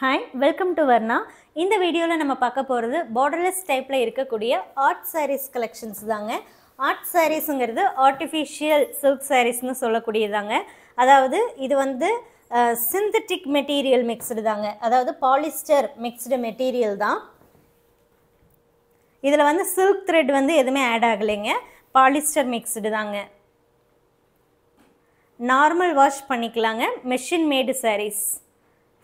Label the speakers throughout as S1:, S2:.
S1: Hi welcome to Varna இந்த வீடியோவில் நம்ம பார்க்க போகிறது பார்டர்லெஸ் டைப்பில் இருக்கக்கூடிய ஆர்ட் சாரீஸ் கலெக்ஷன்ஸ் தாங்க. ஆர்ட் சாரீஸுங்கிறது ஆர்டிஃபிஷியல் சில்க் சாரீஸ்னு சொல்லக்கூடியதாங்க. அதாவது இது வந்து சிந்தட்டிக் மெட்டீரியல் மிக்ஸ்டு தாங்க. அதாவது பாலிஸ்டர் மிக்ஸ்டு மெட்டீரியல் தான். இதில் வந்து சில்க் த்ரெட் வந்து எதுவுமே ஆட் ஆகலைங்க. பாலிஸ்டர் மிக்ஸ்டு தாங்க. நார்மல் வாஷ் பண்ணிக்கலாங்க. Machine made sarees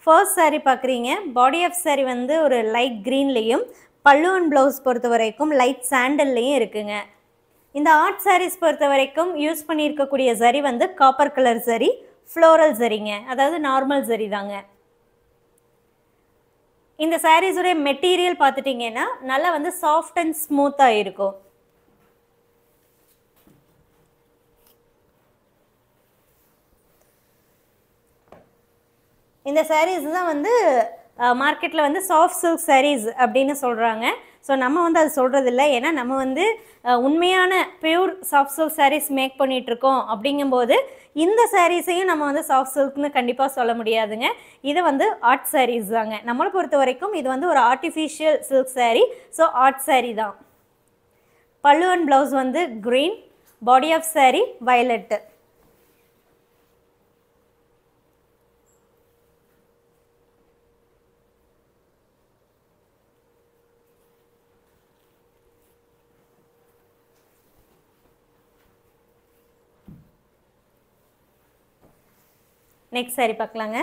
S1: first saree பார்க்குறீங்க. பாடி ஆஃப் சாரீ வந்து ஒரு லைட் க்ரீன்லேயும் பல்லு அண்ட் ப்ளவுஸ் பொறுத்த வரைக்கும் லைட் சாண்டல்லையும் இருக்குங்க. இந்த ஆர்ட் சாரீஸ் பொறுத்த வரைக்கும் யூஸ் பண்ணியிருக்கக்கூடிய சரி வந்து காப்பர் கலர் சரி ஃப்ளோரல் சரிங்க அதாவது நார்மல் சரி தாங்க. இந்த சாரீஸுடைய மெட்டீரியல் பார்த்துட்டிங்கன்னா நல்லா வந்து சாஃப்ட் அண்ட் ஸ்மூத்தாக இருக்கும். இந்த சாரீஸ் தான் வந்து மார்க்கெட்டில் வந்து சாஃப்ட் சில்க் சாரீஸ் அப்படின்னு சொல்கிறாங்க ஸோ நம்ம வந்து அது சொல்கிறது இல்லை ஏன்னா நம்ம வந்து உண்மையான pure soft silk sarees make பண்ணிகிட்ருக்கோம் அப்படிங்கும்போது இந்த சாரீஸையும் நம்ம வந்து சாஃப்ட் சில்க்னு கண்டிப்பாக சொல்ல முடியாதுங்க. இது வந்து ஆர்ட் சாரீஸ் தாங்க. நம்மளை பொறுத்த வரைக்கும் இது வந்து ஒரு artificial silk saree so art saree தான். பல்லு அண்ட் ப்ளவுஸ் வந்து green body of saree violet next saree பார்க்கலாங்க.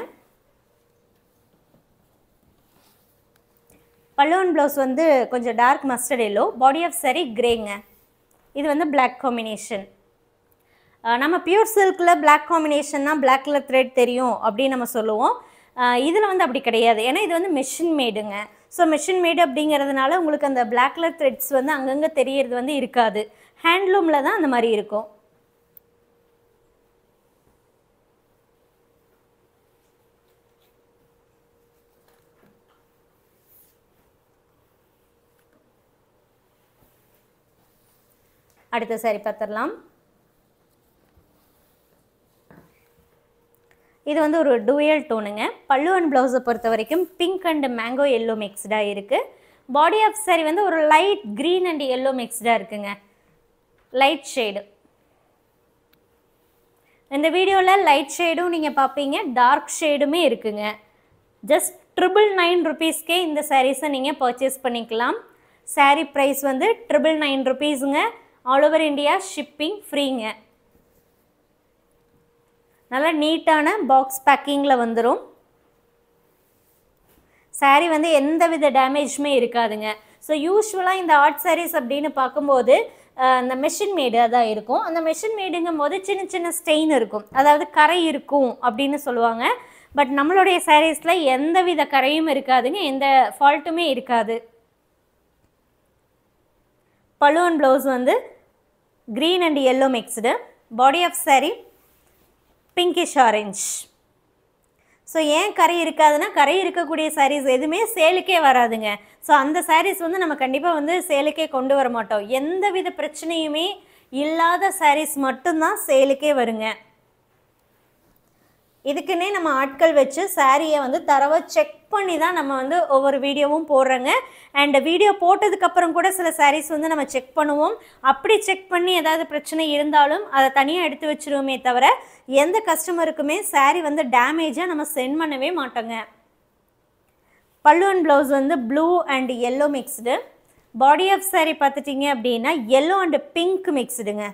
S1: பல்லுவன் ப்ளவுஸ் வந்து கொஞ்சம் dark mustard yellow body of saree கிரேங்க இது வந்து பிளாக் காம்பினேஷன் நம்ம பியூர் சில்கில் பிளாக் காம்பினேஷன்னா Black கலர் த்ரெட் தெரியும் அப்படின்னு நம்ம சொல்லுவோம். இதில் வந்து அப்படி கிடையாது. ஏன்னா இது வந்து மெஷின் மேடுங்க ஸோ மெஷின் மேடு அப்படிங்கிறதுனால உங்களுக்கு அந்த பிளாக் கலர் த்ரெட்ஸ் வந்து அங்கங்கே தெரியறது வந்து இருக்காது. ஹேண்ட்லூமில் தான் அந்த மாதிரி இருக்கும். அடுத்த saree பார்த்துடலாம் இது வந்து ஒரு டூயல் டோனுங்க பல்லு அண்ட் ப்ளவுஸை பொறுத்த வரைக்கும் பிங்க் அண்ட் மேங்கோ எல்லோ மிக்ஸ்டாக இருக்குது பாடி ஆஃப் saree வந்து ஒரு லைட் க்ரீன் அண்ட் எல்லோ மிக்ஸ்டாக இருக்குங்க. லைட் ஷேடு இந்த வீடியோவில் லைட் ஷேடும் நீங்கள் பார்ப்பீங்க டார்க் ஷேடுமே இருக்குங்க. ஜஸ்ட் ட்ரிபிள் நைன் ருபீஸ்க்கே இந்த சாரீஸை நீங்கள் பர்ச்சேஸ் பண்ணிக்கலாம். சாரீ ப்ரைஸ் வந்து ட்ரிபிள் நைன் ருபீஸுங்க ஆல் ஓவர் இந்தியா ஷிப்பிங் ஃப்ரீங்க நல்லா நீட்டான பாக்ஸ் பேக்கிங்கில் வந்துடும் saree வந்து எந்த வித டேமேஜுமே இருக்காதுங்க ஸோ யூஸ்வலாக இந்த ஆர்ட் சாரீஸ் அப்படின்னு பார்க்கும்போது அந்த மெஷின் மேடாக தான் இருக்கும். அந்த மெஷின் மேடுங்கும் போது சின்ன சின்ன ஸ்டெயின் இருக்கும். அதாவது கரை இருக்கும் அப்படின்னு சொல்லுவாங்க. பட் நம்மளுடைய சாரீஸில் எந்த வித கரையும் இருக்காதுங்க. எந்த ஃபால்ட்டுமே இருக்காது. பலூன் ப்ளவுஸ் வந்து green and yellow mixed body of saree pinkish orange so ஏன் கரை இருக்காதுன்னா கரை இருக்கக்கூடிய சாரீஸ் எதுவுமே சேலுக்கே வராதுங்க. ஸோ அந்த சாரீஸ் வந்து நம்ம கண்டிப்பாக வந்து சேலுக்கே கொண்டு வர மாட்டோம். எந்த வித பிரச்சனையுமே இல்லாத சாரீஸ் மட்டும்தான் சேலுக்கே வருங்க. இதுக்குன்னே நம்ம ஆட்கள் வச்சு சாரியை வந்து தரவை செக் பண்ணி தான் நம்ம வந்து ஒவ்வொரு வீடியோவும் போடுறோங்க. அண்ட் வீடியோ போட்டதுக்கப்புறம் கூட சில சாரீஸ் வந்து நம்ம செக் பண்ணுவோம். அப்படி செக் பண்ணி ஏதாவது பிரச்சனை இருந்தாலும் அதை தனியாக எடுத்து வச்சிருவோமே தவிர எந்த கஸ்டமருக்குமே saree வந்து டேமேஜாக நம்ம சென்ட் பண்ணவே மாட்டோங்க. பல்லு அண்ட் ப்ளவுஸ் வந்து blue and yellow mixed body of saree பார்த்துட்டிங்க அப்படின்னா எல்லோ அண்ட் பிங்க் மிக்ஸ்டுங்க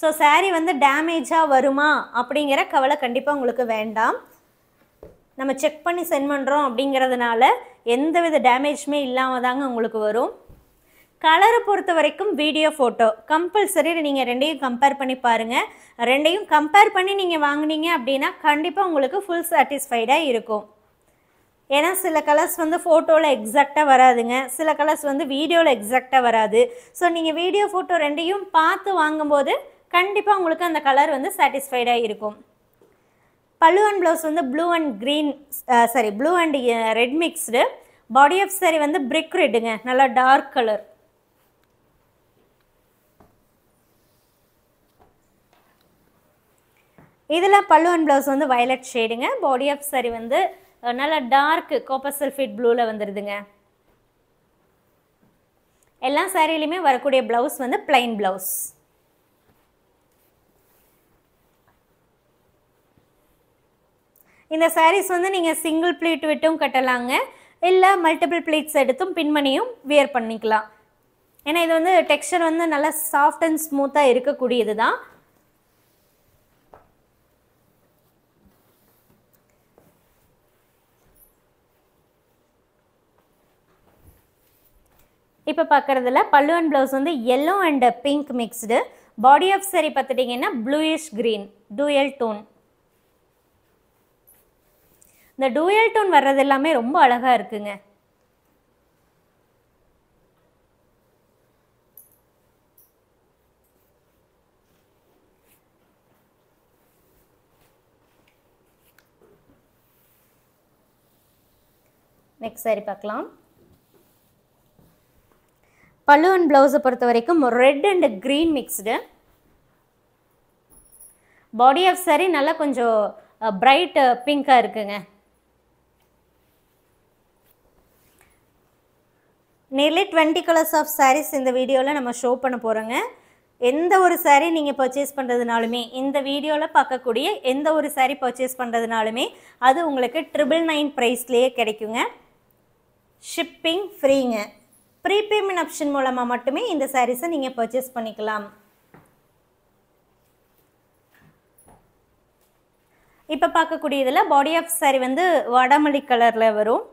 S1: ஸோ சாரீ வந்து டேமேஜாக வருமா அப்படிங்கிற கவலை கண்டிப்பாக உங்களுக்கு வேண்டாம். நம்ம செக் பண்ணி சென்ட் பண்ணுறோம் அப்படிங்கிறதுனால எந்தவித டேமேஜுமே இல்லாமல் தாங்க உங்களுக்கு வரும். கலரை பொறுத்த வரைக்கும் வீடியோ ஃபோட்டோ கம்பல்சரி நீங்கள் ரெண்டையும் கம்பேர் பண்ணி பாருங்கள் ரெண்டையும் கம்பேர் பண்ணி நீங்கள் வாங்குனீங்க அப்படின்னா கண்டிப்பாக உங்களுக்கு ஃபுல் சாட்டிஸ்ஃபைடாக இருக்கும். ஏன்னா சில கலர்ஸ் வந்து ஃபோட்டோவில் எக்ஸாக்டாக வராதுங்க. சில கலர்ஸ் வந்து வீடியோவில் எக்ஸாக்டாக வராது. ஸோ நீங்கள் வீடியோ ஃபோட்டோ ரெண்டையும் பார்த்து வாங்கும்போது கண்டிப்பாக உங்களுக்கு அந்த கலர் வந்து சாட்டிஸ்ஃபைடாக இருக்கும். பல்லு அண்ட் ப்ளவுஸ் வந்து blue and green sari blue and red mixed body of sari வந்து பிரிக் ரெட்டுங்க நல்லா டார்க் கலர் இதில் பல்லு அண்ட் ப்ளவுஸ் வந்து வயலட் ஷேடுங்க பாடி ஆஃப் சாரி வந்து நல்லா டார்க்கு கோப்பர் சல்ஃபேட் ப்ளூவில் வந்துடுதுங்க எல்லா சாரிலையுமே வரக்கூடிய ப்ளவுஸ் வந்து பிளைன் ப்ளவுஸ் இந்த சாரீஸ் வந்து நீங்கள் சிங்கிள் ப்ளீட் விட்டும் கட்டலாங்க. இல்லை மல்டிபிள் ப்ளீட்ஸ் எடுத்தும் பின்மணியும் வியர் பண்ணிக்கலாம். ஏன்னா இது வந்து டெக்ஸ்டர் வந்து நல்லா சாஃப்ட் அண்ட் ஸ்மூத்தாக இருக்கக்கூடியது தான் இப்போ பார்க்குறதுல பல்லு அண்ட் ப்ளவுஸ் வந்து yellow and pink mixed body of saree பார்த்துட்டிங்கன்னா ப்ளூயிஷ் க்ரீன் டூயல் டோன் இந்த டூயல் டோன் வர்றது எல்லாமே ரொம்ப அழகாக இருக்குங்க. நெக்ஸ்ட் சாரி பார்க்கலாம். பல்லு அண்ட் ப்ளவுஸை பொறுத்த வரைக்கும் red and green mixed body of saree நல்லா கொஞ்சம் பிரைட் பிங்காக இருக்குங்க. Nearly twenty colours of sarees இந்த வீடியோவில் நம்ம ஷோ பண்ண போகிறோங்க எந்த ஒரு சாரீ நீங்கள் பர்ச்சேஸ் பண்ணுறதுனாலுமே இந்த வீடியோவில் பார்க்கக்கூடிய எந்த ஒரு சாரீ பர்ச்சேஸ் பண்ணுறதுனாலுமே அது உங்களுக்கு ட்ரிபிள் நைன் ப்ரைஸ்லேயே கிடைக்குங்க. ஷிப்பிங் ஃப்ரீங்க ப்ரீபேமெண்ட் ஆப்ஷன் மூலமாக மட்டுமே இந்த சாரீஸை நீங்கள் பர்ச்சேஸ் பண்ணிக்கலாம். இப்போ பார்க்கக்கூடியதில் பாடி ஆஃப் சாரீ வந்து வடமல்லி கலரில் வரும்.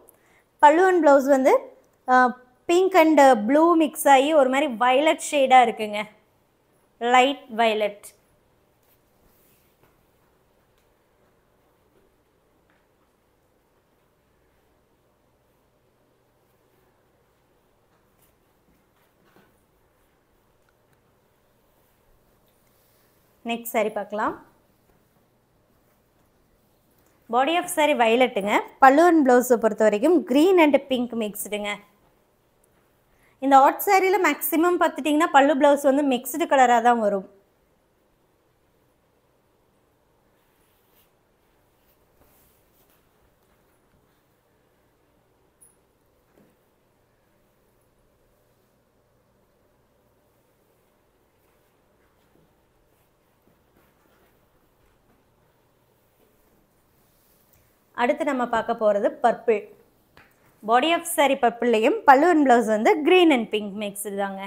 S1: பல்லுவன் அண்ட் ப்ளவுஸ் வந்து பிங்க் அண்ட் ப்ளூ மிக்ஸ் ஆகி ஒரு மாதிரி வயலட் ஷேடாக இருக்குங்க. லைட் வயலட் நெக்ஸ்ட் சரி பார்க்கலாம். பாடி ஆஃப் சாரி வயலட்டுங்க பல்லு அண்ட் ப்ளவுஸை பொறுத்த வரைக்கும் க்ரீன் அண்ட் பிங்க் மிக்ஸ்டுங்க இந்த ஹாட் சாரியில் மேக்ஸிமம் பார்த்துட்டிங்கன்னா பல்லு ப்ளவுஸ் வந்து மிக்ஸ்டு கலராக தான் வரும். அடுத்து நம்ம பார்க்க போகிறது பர்பிள் பாடி ஆஃப் சாரி பர்பிள்லையும் பல்லுவன் ப்ளவுஸ் வந்து க்ரீன் அண்ட் பிங்க் மிக்ஸ் தாங்க.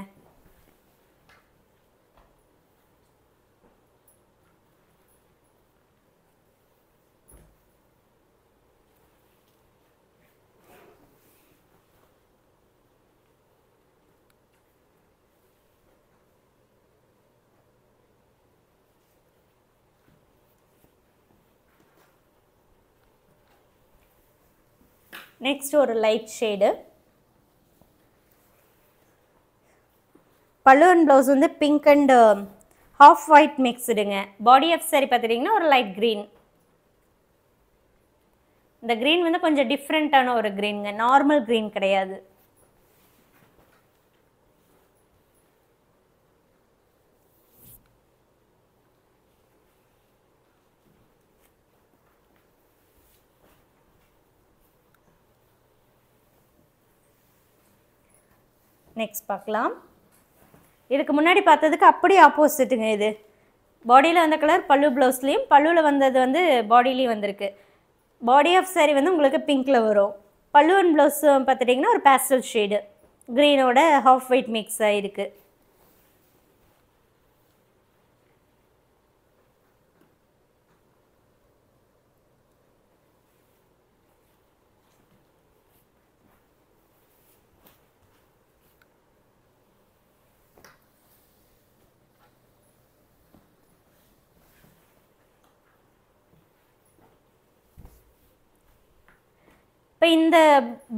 S1: நெக்ஸ்ட் ஒரு light shade pallu and blouse வந்து பிங்க் அண்ட் ஹாஃப் ஒயிட் மிக்ஸ்டுங்க பாடி ஆஃப் சாரி பார்த்துட்டிங்கன்னா ஒரு லைட் க்ரீன் இந்த க்ரீன் வந்து கொஞ்சம் டிஃப்ரெண்ட்டான ஒரு க்ரீனுங்க நார்மல் க்ரீன் கிடையாது. நெக்ஸ்ட் பார்க்கலாம். இதுக்கு முன்னாடி பார்த்ததுக்கு அப்படியே ஆப்போசிட்டுங்க இது. பாடியில் வந்த கலர் பல்லு ப்ளவுஸ்லேயும் பல்லுவில் வந்தது வந்து பாடியிலையும் வந்திருக்கு. பாடி ஆஃப் saree வந்து உங்களுக்கு பிங்க்கில் வரும். பல்லு அண்ட் ப்ளவுஸ் பார்த்துட்டிங்கன்னா ஒரு பேஸ்டல் ஷேடு க்ரீனோட ஹாஃப் ஒயிட் மிக்ஸ் ஆகிருக்கு இப்போ இந்த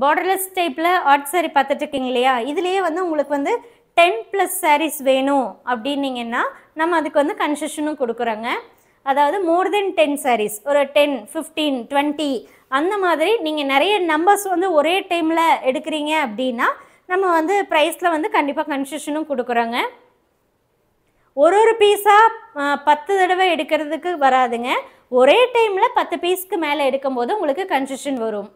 S1: பார்டர்லெஸ் டைப்பில் ஆர்ட் சாரி பார்த்துட்ருக்கீங்க இல்லையா இதுலேயே வந்து உங்களுக்கு வந்து டென் ப்ளஸ் சாரீஸ் வேணும் அப்படின்னீங்கன்னா நம்ம அதுக்கு வந்து கன்செஷனும் கொடுக்குறோங்க. அதாவது மோர் தென் டென் சாரீஸ் ஒரு டென் ஃபிஃப்டீன் டுவெண்ட்டி அந்த மாதிரி நீங்கள் நிறைய நம்பர்ஸ் வந்து ஒரே டைமில் எடுக்கிறீங்க அப்படின்னா நம்ம வந்து ப்ரைஸில் வந்து கண்டிப்பாக கன்செஷனும் கொடுக்குறோங்க. ஒரு ஒரு பீஸாக பத்து தடவை எடுக்கிறதுக்கு வராதுங்க. ஒரே டைமில் பத்து பீஸ்க்கு மேலே எடுக்கும்போது உங்களுக்கு கன்செஷன் வரும்.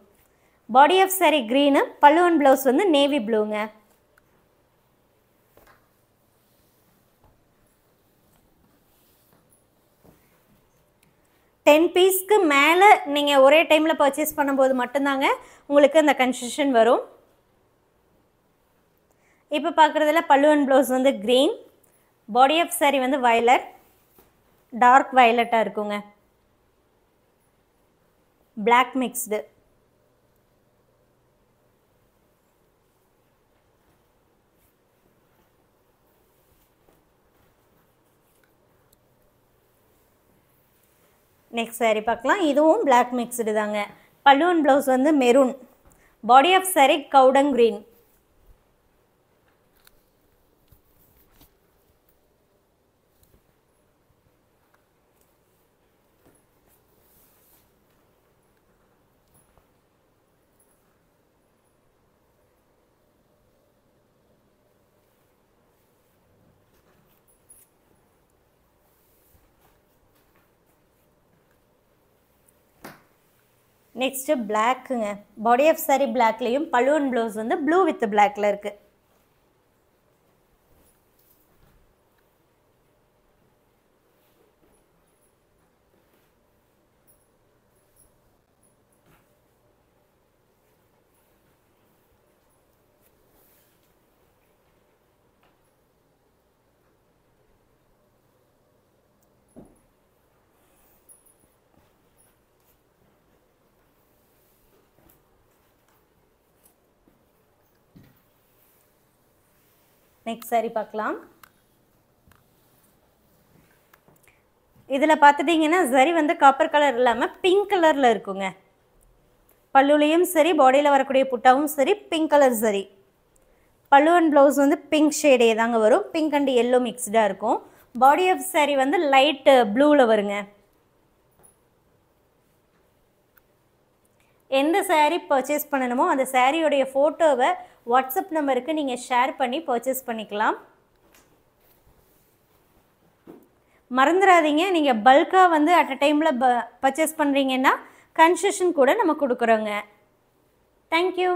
S1: பாடி ஆஃப் சாரி க்ரீனு பல்லுவன் ப்ளவுஸ் வந்து நேவி ப்ளூங்க டென் பீஸ்க்கு மேலே நீங்கள் ஒரே டைமில் பர்ச்சேஸ் பண்ணும்போது மட்டும்தாங்க உங்களுக்கு அந்த கன்செஷன் வரும். இப்போ பார்க்குறதுல பல்லுவன் ப்ளவுஸ் வந்து க்ரீன் பாடி ஆஃப் சாரி வந்து வயலட் டார்க் வயலட்டாக இருக்குங்க. பிளாக் மிக்ஸ்டு நெக்ஸ்ட் சாரீ பார்க்கலாம். இதுவும் பிளாக் மிக்ஸ்டு தாங்க. பல்லுவன் ப்ளவுஸ் வந்து மெரூன் பாடி ஆஃப் saree கவுடன் க்ரீன் நெக்ஸ்ட்டு பிளாக்குங்க பாடி ஆஃப் சாரி பிளாக்லேயும் பலூன் ப்ளவுஸ் வந்து ப்ளூ வித் பிளாக்ல இருக்குது நெக்ஸ்ட் சாரி பார்க்கலாம். இதில் பார்த்துட்டிங்கன்னா சரி வந்து காப்பர் கலர் இல்லாமல் பிங்க் கலரில் இருக்குங்க. பல்லுலையும் சரி பாடியில் வரக்கூடிய புட்டாவும் சரி பிங்க் கலர் சரி பல்லு அண்ட் ப்ளவுஸ் வந்து பிங்க் ஷேடே தாங்க வரும். பிங்க் அண்ட் எல்லோ மிக்ஸ்டாக இருக்கும். பாடி ஆஃப் சாரி வந்து லைட்டு ப்ளூவில் வருங்க. எந்த சேரீ பர்ச்சேஸ் பண்ணணுமோ அந்த சேரீயோடைய ஃபோட்டோவை வாட்ஸ்அப் நம்பருக்கு நீங்கள் ஷேர் பண்ணி பர்ச்சேஸ் பண்ணிக்கலாம். மறந்துடாதீங்க நீங்கள் பல்காக வந்து அட் அ டைமில் ப பர்ச்சேஸ் பண்ணுறீங்கன்னா கன்செஷன் கூட நம்ம கொடுக்குறோங்க. தேங்க்யூ